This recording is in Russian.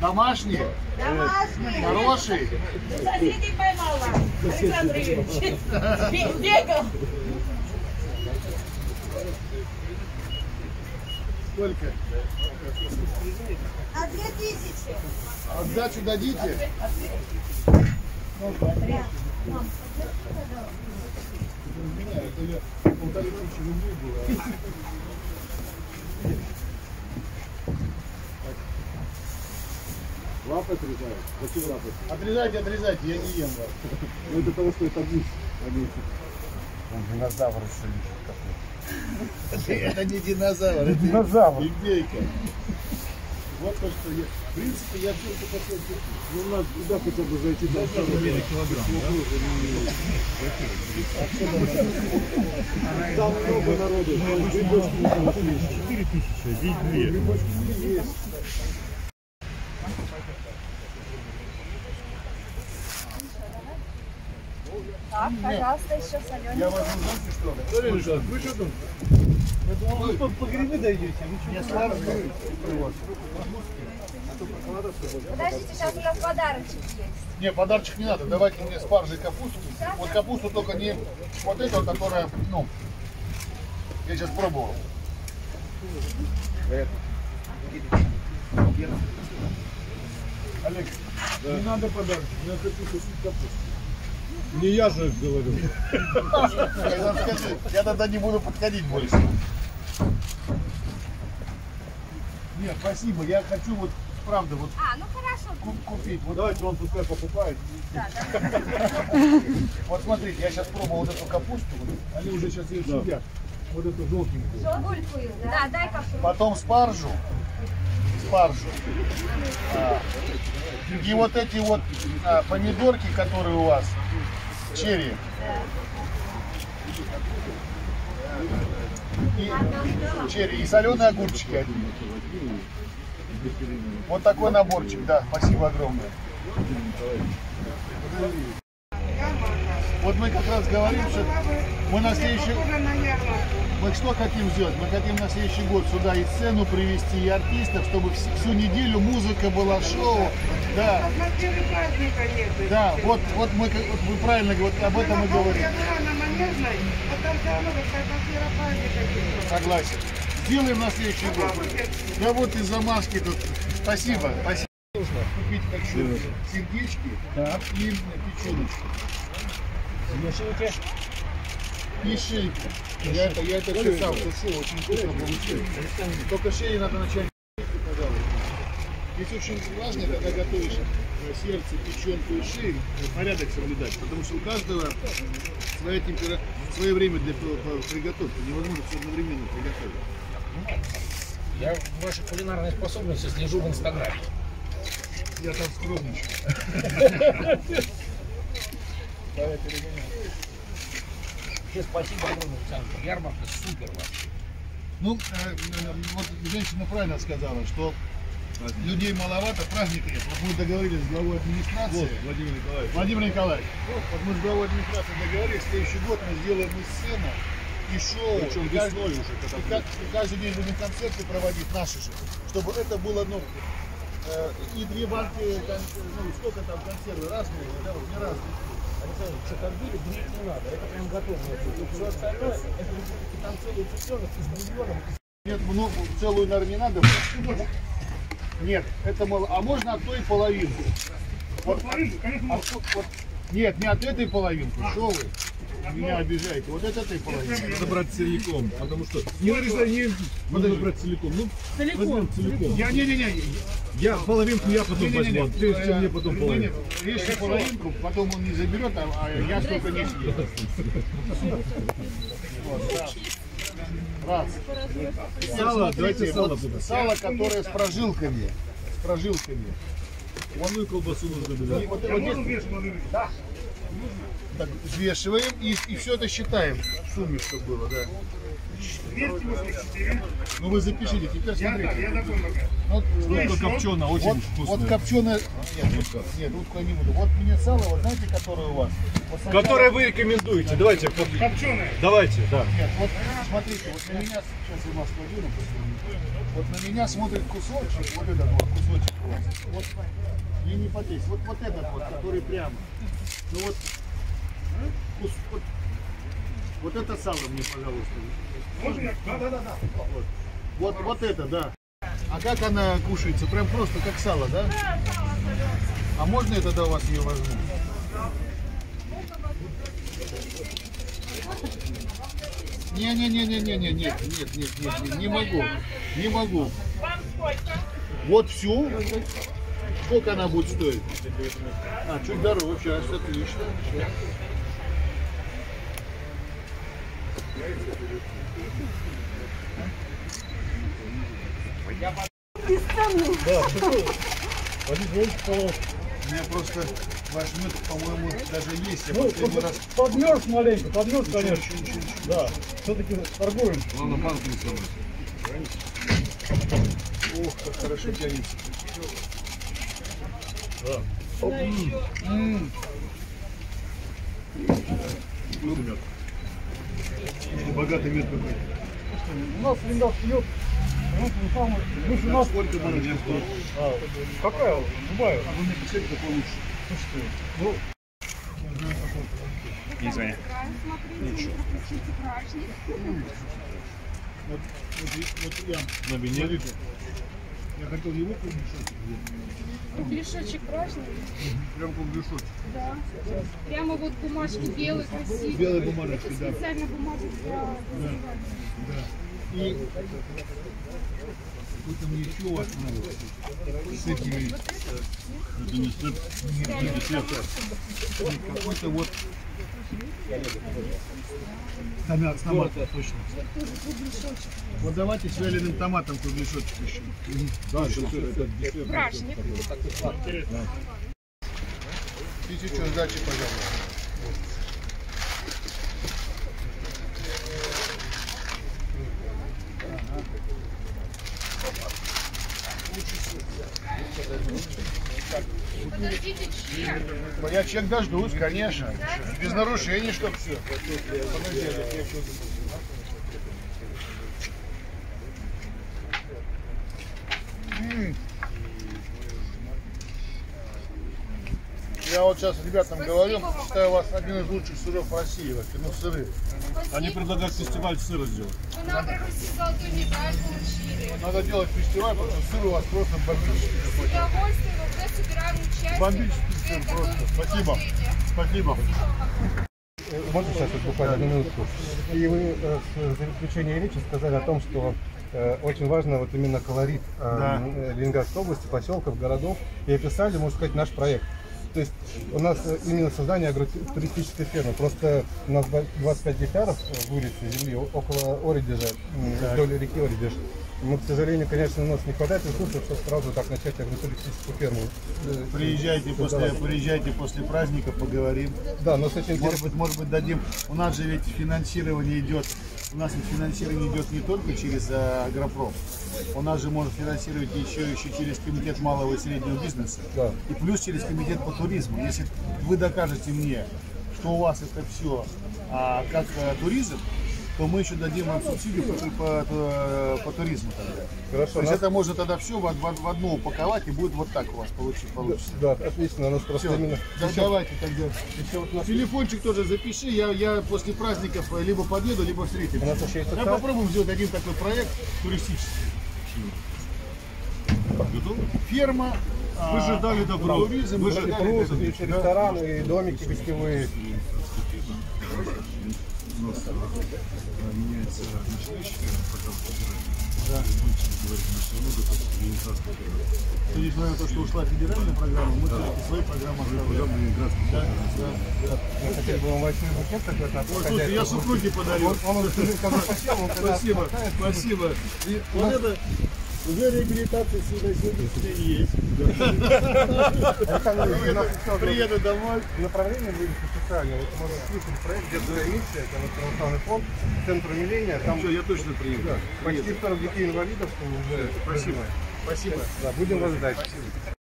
Домашние? Домашний. Хороший? Соседей поймала. Александр Юрьевич. Бе- Бегал. Сколько? А две тысячи? Отдачу дадите? Лапы отрезают. Зачем лапы? Отрезайте, отрезайте, я не ем вас. Ну, это того, что это гусь. а не Динозавр еще Это не динозавр, это Динозавр. индейка. Вот то, что я... В принципе, я все это хотел. Ну, надо туда хотя бы зайти. Там Там много народу. Грибочки можно съесть. 4 тысячи, здесь 2. Грибочки есть. Так, пожалуйста, еще соленый. Я возьму, знаете что? Вы что, вы что там? Я думал, вы по грибы дойдете. Вы Я сразу Подождите, сейчас у нас подарочек есть. Не, подарочек не надо. Давайте мне спаржу и капусту. Вот капусту только не вот эту, которая, ну, я сейчас пробовал. Олег, Не надо подарки. Я хочу купить капусту. Не я же говорю. я тогда не буду подходить больше. Нет, спасибо. Я хочу вот, правда, вот А, ну хорошо. ку- купить. Вот, Давайте он пускай покупает. вот смотрите, я сейчас пробовал вот эту капусту. вот, они уже сейчас ее съедят. Вот эту желтенькую. Желтенькую, да? Да, дай капусту. Потом спаржу. Спаржу. А, и вот эти вот а, помидорки, которые у вас, черри. И, черри и соленые огурчики одни. Вот такой наборчик, да, спасибо огромное. Вот мы как раз говорим, что мы на следующий... Мы что хотим сделать? Мы хотим на следующий год сюда и сцену привести, и артистов, чтобы вс- всю неделю музыка была, шоу. Да, да, вот, вот мы, как- вот вы правильно вот об этом и говорим. Согласен. Сделаем на следующий год. Да вот из-за маски тут. Спасибо, спасибо. Нужно купить хочу сердечки и печеночку. И шейку. Я это, я это сам сушу, очень вкусно получилось. Только шеи надо начать, пожалуйста. Здесь очень важно, когда готовишь сердце, печенку и шею, порядок соблюдать, потому что у каждого своя температура, свое время для приготовки. Невозможно все одновременно приготовить. Я ваши кулинарные способности слежу в Инстаграме. Я там скромничаю. Вообще спасибо огромное, Александр. Ярмарка супер вообще. Ну, э, э, вот женщина правильно сказала, что людей маловато, праздника нет. Вот мы договорились с главой администрации. Владимир Николаевич. Владимир Николаевич, вот мы с главой администрации договорились, в следующий год мы сделаем и сцену, и шоу. Причем и каждый- уже, когда и, как- и каждый день будем концерты проводить, наши же. Чтобы это было, ну, э, и две банки, ну, сколько там консервы, разные, да, вот не разные. Что кардили греть не надо, это прям готовое будет. Все остальное, это там целый цыпленок с бульоном. Нет, ну, целую, наверное, не надо. Нет, это мало. А можно от той половинку? Вот, а вот- вот- нет, не от этой половинки, что вы? Меня обижаете. Вот от этой половинки. Надо брать целиком, потому что не нарезай, не надо брать целиком. Ну, возьмем целиком. Я, не-не-не, Я половинку я потом не-не-не. возьму, а ты все мне потом Не-не, половину. Режьте половинку, потом он не заберет, а, а я столько не съем. Вот, да. Раз. Сало, смотрите, давайте сало. Сало, которое с прожилками. С прожилками. Вон и колбасу нужно добавить. вот, вот здесь так, взвешиваем и, и все это считаем в сумме, что было, да. 284. Ну вы запишите, теперь Я, да, я смотрите. такой Ну, Вот, Только копченая, очень вот, вкусная. вот копченая... Нет, нет, утку я не буду. Вот мне сало, вот знаете, которое у вас? Вот сначала- Которое вы рекомендуете. Давайте. Копченая. Давайте, да. Нет, вот смотрите, вот на меня, сейчас я вас кладу, вот на меня смотрит кусочек, вот этот вот кусочек у вас. Вот, не, не вот здесь, вот, вот этот вот, который прямо. Ну вот, кус, вот, вот это сало мне, пожалуйста. Можно? Да, да, да, да. Вот, вот это, да. А как она кушается? Прям просто как сало, да? А можно я тогда у вас ее возьму? Не-не-не-не-не-не, нет, нет, нет, нет, нет, не могу, не могу. Вот всю? Сколько она будет стоить? А, чуть дороже, сейчас, отлично. Щас. У меня просто ваш мед, по-моему, даже есть. Я последний раз... Подмерз маленько, подмерз, конечно. Да. Все-таки торгуем. Ладно, банку Ох, как хорошо тянется. Богатый мед какой. У нас винда пьет. У нас Сколько стоит? А, какая? Любая. А вы мне посмотрите, какой лучше. Слушайте, ну, Вот, вот, вот я, На меня. Я хотел его кругляшочек Кругляшочек праздник. прям кругляшочек. Да. Прямо вот бумажки белые, красивые. Белой бумажечки, да. Специально бумажки для Да. И это мне еще нравилось. С этими Это не десерт. какой-то вот томат, томат, точно. Вот давайте с вяленым томатом кругляшочек еще. Да, всё, это десерт. Праздник. Тысячу сдачи, пожалуйста. Подождите, чек. Я чек дождусь, конечно. Без нарушений, чтоб все. Подожди, я вот сейчас ребятам говорю, считаю вас один из лучших сыров России, вообще, ну сыры. Они предлагают фестиваль сыра сделать. Вы на Беларуси золотой медаль получили. Надо делать фестиваль, потому что сыр у вас просто бомбический С удовольствием мы уже собираем участие. Бомбический сыр просто. Спасибо. Спасибо. Можно сейчас вот буквально одну минутку? И вы э, в заключении речи сказали о том, что э, очень важно вот именно колорит э, Да. э, Ленинградской области, поселков, городов. И описали, можно сказать, наш проект. То есть у нас именно создание агротуристической фермы. Просто у нас два- 25 гектаров в улице земли около Оридежа, вдоль реки Оридеж. Но, к сожалению, конечно, у нас не хватает ресурсов, чтобы сразу так начать агротуристическую ферму. э, Приезжайте после, приезжайте после праздника, поговорим. Да, но с очень Может быть, может быть, дадим. У нас же ведь финансирование идет. У нас финансирование идет не только через э, Агропром. У нас же может финансировать еще, еще через комитет малого и среднего бизнеса. Да. И плюс через комитет по туризму. Если вы докажете мне, что у вас это все а, как э, туризм, то мы еще дадим вам субсидию по, по- по- по туризму тогда. Хорошо, То есть нас- это можно тогда все в, в- в одно упаковать и будет вот так у вас получи- получится. Да, отлично, у нас просто Все, именно... да, давайте тогда. Телефончик тоже запиши, я, я после праздников либо подъеду, либо встретимся. У нас еще есть Я социал- попробуем сделать один такой проект туристический. Готовы? Ферма, Вы же дали добро. туризм, Вы же да, И да, пруд, да, да. рестораны, и домики гостевые. Э, Да. мы все равно готовы к Ленинградской ферме. То, Несмотря на то, что ушла федеральная программа, мы все-таки свои программы оставляем. Программа Ленинградской Да, да, да. Мы хотели бы вам большой букет Ой, слушай, я супруге. Он, он хотел, он когда Спасибо, спасибо. И вот это Уже реабилитация на сегодняшний день есть. Александр Ильич, у нас еще одно Приеду домой. направление будет специально. Вот можно слышать проект «Детская миссия», это вот православный фонд, центр умиления. Там я точно приеду. почти 40 детей инвалидов, что уже Спасибо. Спасибо. Да, будем вас ждать.